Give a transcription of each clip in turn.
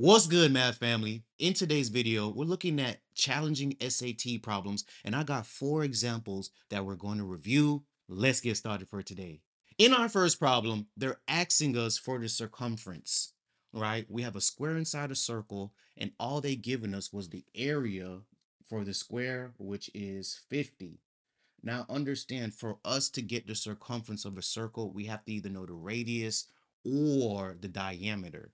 What's good, math family? In today's video, we're looking at challenging SAT problems, and I got four examples that we're going to review. Let's get started for today. In our first problem, they're asking us for the circumference, right? We have a square inside a circle, and all they given us was the area for the square, which is 50. Now understand, for us to get the circumference of a circle, we have to either know the radius or the diameter.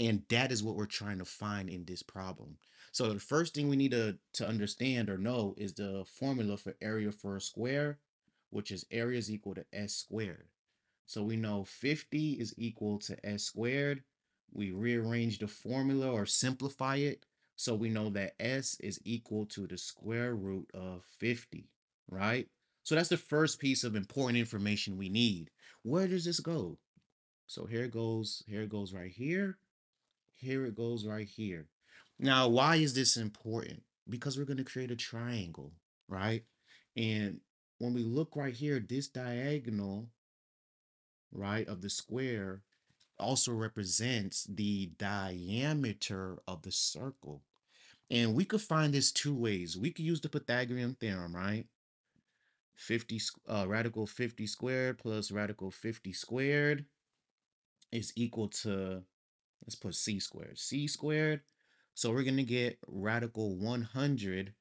And that is what we're trying to find in this problem. So the first thing we need to, to understand or know is the formula for area for a square, which is area is equal to s squared. So we know 50 is equal to s squared. We rearrange the formula or simplify it. So we know that s is equal to the square root of 50, right? So that's the first piece of important information we need. Where does this go? So here it goes, here it goes right here here it goes right here. Now, why is this important? Because we're going to create a triangle, right? And when we look right here, this diagonal, right, of the square also represents the diameter of the circle. And we could find this two ways. We could use the Pythagorean theorem, right? 50 uh, radical 50 squared plus radical 50 squared is equal to Let's put c squared. c squared. So we're going to get radical 100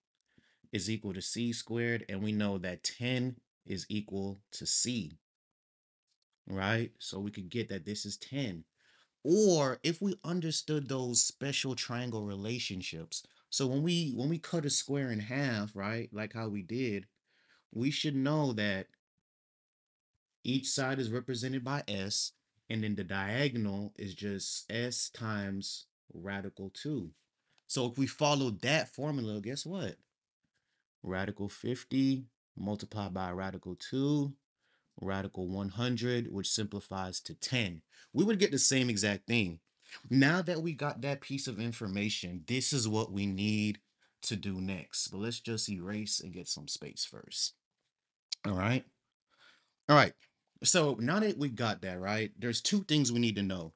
is equal to c squared. And we know that 10 is equal to c. Right? So we could get that this is 10. Or if we understood those special triangle relationships. So when we when we cut a square in half, right? Like how we did, we should know that each side is represented by s and then the diagonal is just s times radical 2. So if we follow that formula, guess what? Radical 50 multiplied by radical 2, radical 100, which simplifies to 10. We would get the same exact thing. Now that we got that piece of information, this is what we need to do next. But let's just erase and get some space first. All right. All right. So now that we got that, right, there's two things we need to know.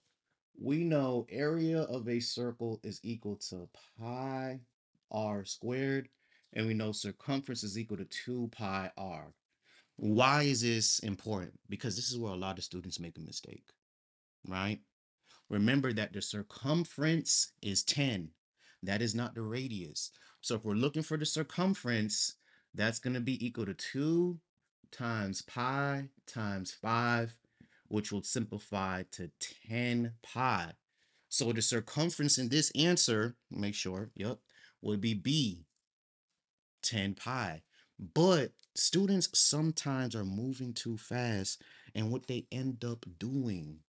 We know area of a circle is equal to pi r squared, and we know circumference is equal to 2 pi r. Why is this important? Because this is where a lot of students make a mistake, right? Remember that the circumference is 10. That is not the radius. So if we're looking for the circumference, that's going to be equal to 2 times pi times 5, which will simplify to 10 pi. So the circumference in this answer, make sure, yep, would be B, 10 pi. But students sometimes are moving too fast, and what they end up doing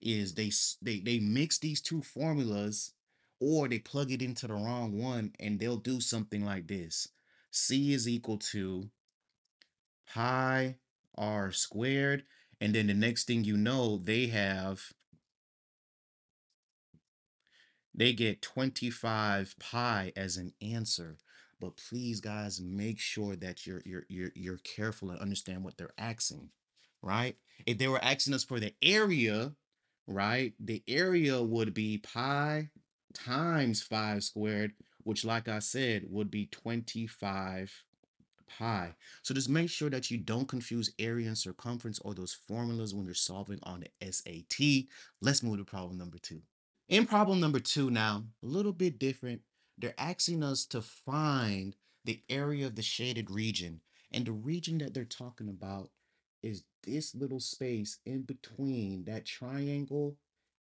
is they they they mix these two formulas or they plug it into the wrong one and they'll do something like this. C is equal to pi r squared. And then the next thing you know, they have, they get 25 pi as an answer. But please, guys, make sure that you're you're you're you're careful and understand what they're asking, right? If they were asking us for the area, right, the area would be pi times 5 squared, which, like I said, would be 25 pi. So just make sure that you don't confuse area and circumference or those formulas when you're solving on the SAT. Let's move to problem number two. In problem number two now, a little bit different. They're asking us to find the area of the shaded region. And the region that they're talking about is this little space in between that triangle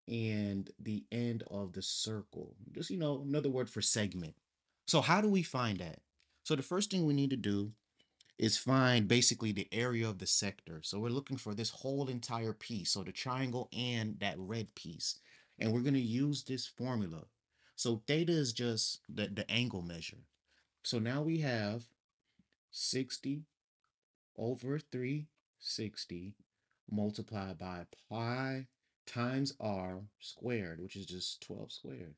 and the end of the circle. Just, you know, another word for segment. So how do we find that? So the first thing we need to do is find basically the area of the sector. So we're looking for this whole entire piece, so the triangle and that red piece. And we're going to use this formula. So theta is just the, the angle measure. So now we have 60 over 360 multiplied by pi times r squared, which is just 12 squared.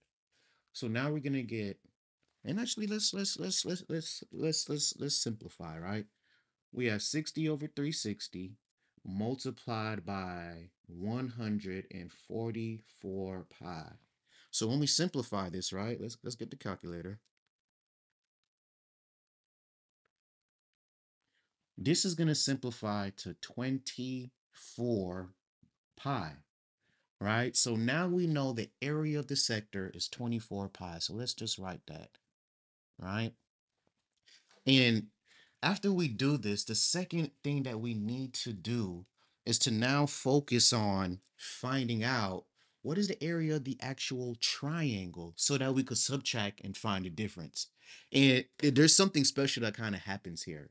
So now we're going to get and actually, let's let's let's let's let's let's let's let's simplify, right? We have 60 over 360 multiplied by 144 pi. So when we simplify this, right? Let's let's get the calculator. This is going to simplify to 24 pi, right? So now we know the area of the sector is 24 pi. So let's just write that, right? And after we do this, the second thing that we need to do is to now focus on finding out what is the area of the actual triangle so that we could subtract and find the difference. And there's something special that kind of happens here.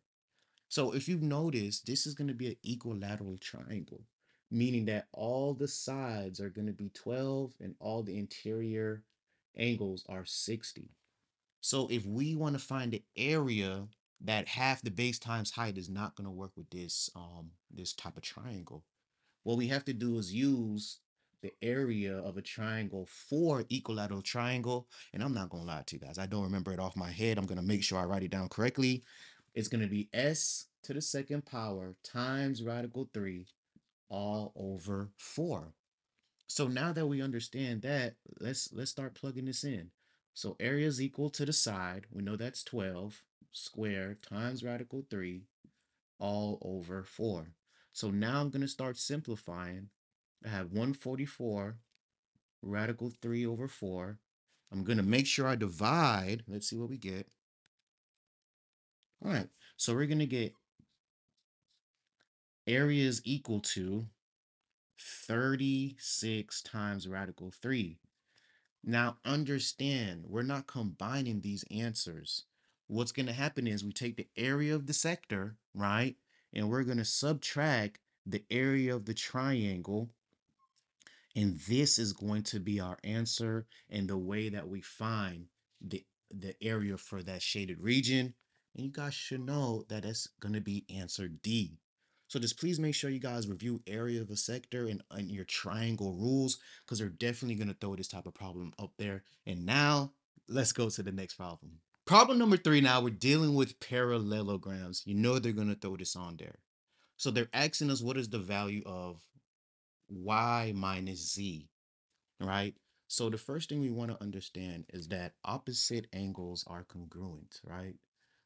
So if you've noticed, this is going to be an equilateral triangle, meaning that all the sides are going to be 12 and all the interior angles are 60. So if we want to find the area that half the base times height is not going to work with this um this type of triangle. What we have to do is use the area of a triangle for equilateral triangle. And I'm not gonna lie to you guys, I don't remember it off my head. I'm gonna make sure I write it down correctly. It's gonna be s to the second power times radical 3 all over 4. So now that we understand that, let's let's start plugging this in. So area is equal to the side. We know that's 12 squared times radical 3 all over 4. So now I'm going to start simplifying. I have 144 radical 3 over 4. I'm going to make sure I divide. Let's see what we get. All right. So we're going to get area is equal to 36 times radical 3. Now understand, we're not combining these answers. What's going to happen is we take the area of the sector, right? And we're going to subtract the area of the triangle. And this is going to be our answer and the way that we find the, the area for that shaded region. And you guys should know that it's going to be answer D. So just please make sure you guys review area of a sector and, and your triangle rules because they're definitely going to throw this type of problem up there. And now let's go to the next problem. Problem number three now we're dealing with parallelograms. You know they're going to throw this on there. So they're asking us what is the value of y minus z, right? So the first thing we want to understand is that opposite angles are congruent, right?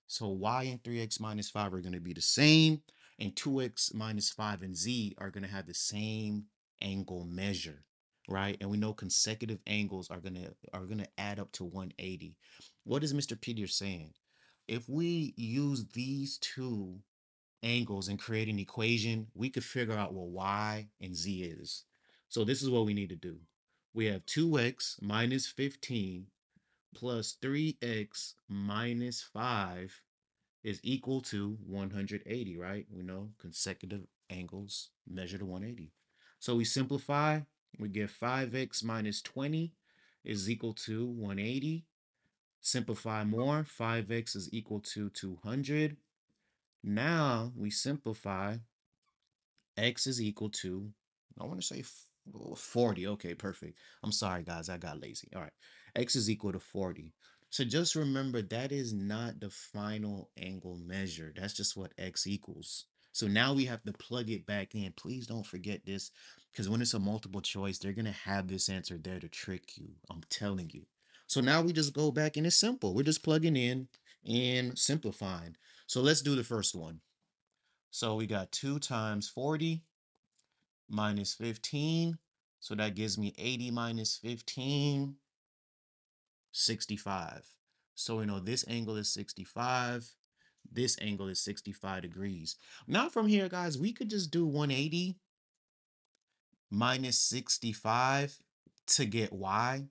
So y and 3x minus 5 are going to be the same and 2x minus 5 and z are going to have the same angle measure right? And we know consecutive angles are going to are going to add up to 180 what is mr peter saying? If we use these two angles and create an equation we could figure out what y and z is. So this is what we need to do. We have 2x minus 15 plus 3x minus 5 is equal to 180, right? We know consecutive angles measure to 180. So we simplify, we get 5x minus 20 is equal to 180. Simplify more, 5x is equal to 200. Now we simplify, x is equal to, I want to say 40. Okay, perfect. I'm sorry, guys, I got lazy. All right, x is equal to 40. So just remember that is not the final angle measure. That's just what x equals. So now we have to plug it back in. Please don't forget this because when it's a multiple choice, they're going to have this answer there to trick you. I'm telling you. So now we just go back and it's simple. We're just plugging in and simplifying. So let's do the first one. So we got 2 times 40 minus 15. So that gives me 80 minus 15 65. So we know this angle is 65. This angle is 65 degrees. Now from here, guys, we could just do 180 minus 65 to get y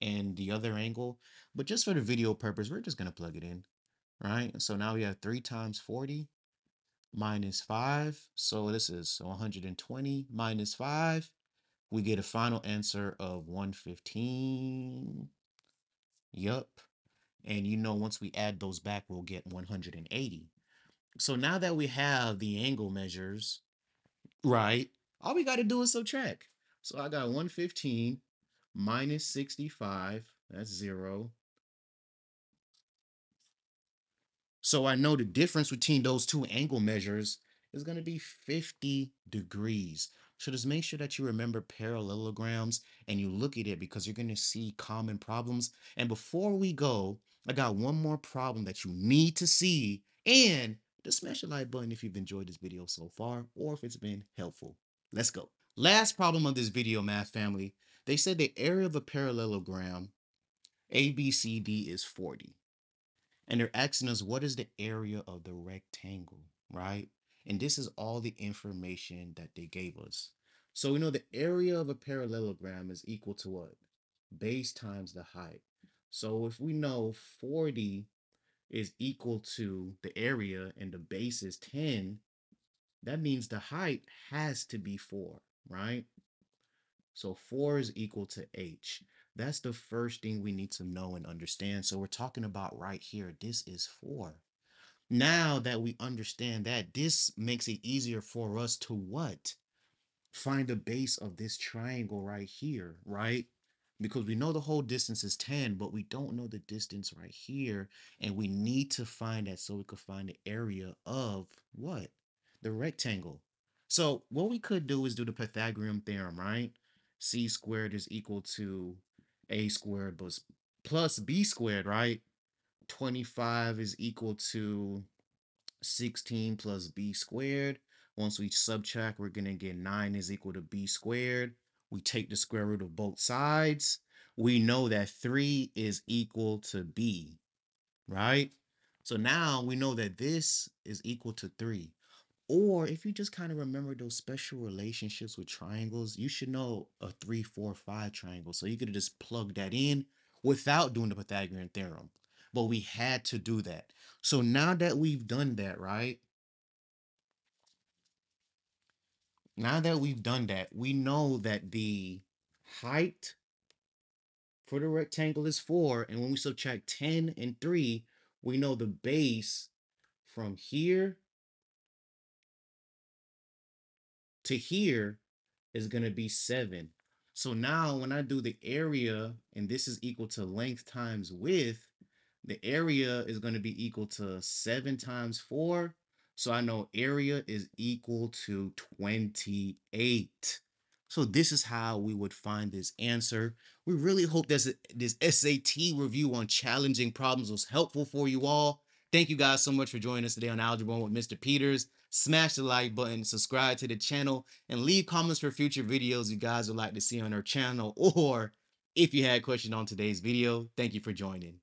and the other angle. But just for the video purpose, we're just going to plug it in, right? So now we have 3 times 40 minus 5. So this is 120 minus 5. We get a final answer of 115 Yup. And you know, once we add those back, we'll get 180. So now that we have the angle measures, right, all we got to do is subtract. So I got 115 minus 65, that's zero. So I know the difference between those two angle measures is going to be 50 degrees. So just make sure that you remember parallelograms and you look at it because you're going to see common problems. And before we go, I got one more problem that you need to see. And just smash the like button if you've enjoyed this video so far or if it's been helpful. Let's go. Last problem of this video, math family. They said the area of a parallelogram ABCD is 40. And they're asking us what is the area of the rectangle, right? And this is all the information that they gave us. So we know the area of a parallelogram is equal to what? Base times the height. So if we know 40 is equal to the area and the base is 10, that means the height has to be 4, right? So 4 is equal to h. That's the first thing we need to know and understand. So we're talking about right here. This is 4. Now that we understand that, this makes it easier for us to what? Find the base of this triangle right here, right? Because we know the whole distance is 10, but we don't know the distance right here. And we need to find that so we could find the area of what? The rectangle. So what we could do is do the Pythagorean theorem, right? C squared is equal to A squared plus, plus B squared, right? 25 is equal to 16 plus b squared. Once we subtract, we're going to get 9 is equal to b squared. We take the square root of both sides. We know that 3 is equal to b, right? So now we know that this is equal to 3. Or if you just kind of remember those special relationships with triangles, you should know a 3, 4, 5 triangle. So you could just plug that in without doing the Pythagorean theorem but we had to do that. So now that we've done that, right? Now that we've done that, we know that the height for the rectangle is 4. And when we subtract 10 and 3, we know the base from here to here is going to be 7. So now when I do the area, and this is equal to length times width, the area is going to be equal to 7 times 4. So I know area is equal to 28. So this is how we would find this answer. We really hope this, this SAT review on challenging problems was helpful for you all. Thank you guys so much for joining us today on Algebra 1 with Mr. Peters. Smash the like button, subscribe to the channel, and leave comments for future videos you guys would like to see on our channel. Or if you had a question on today's video, thank you for joining.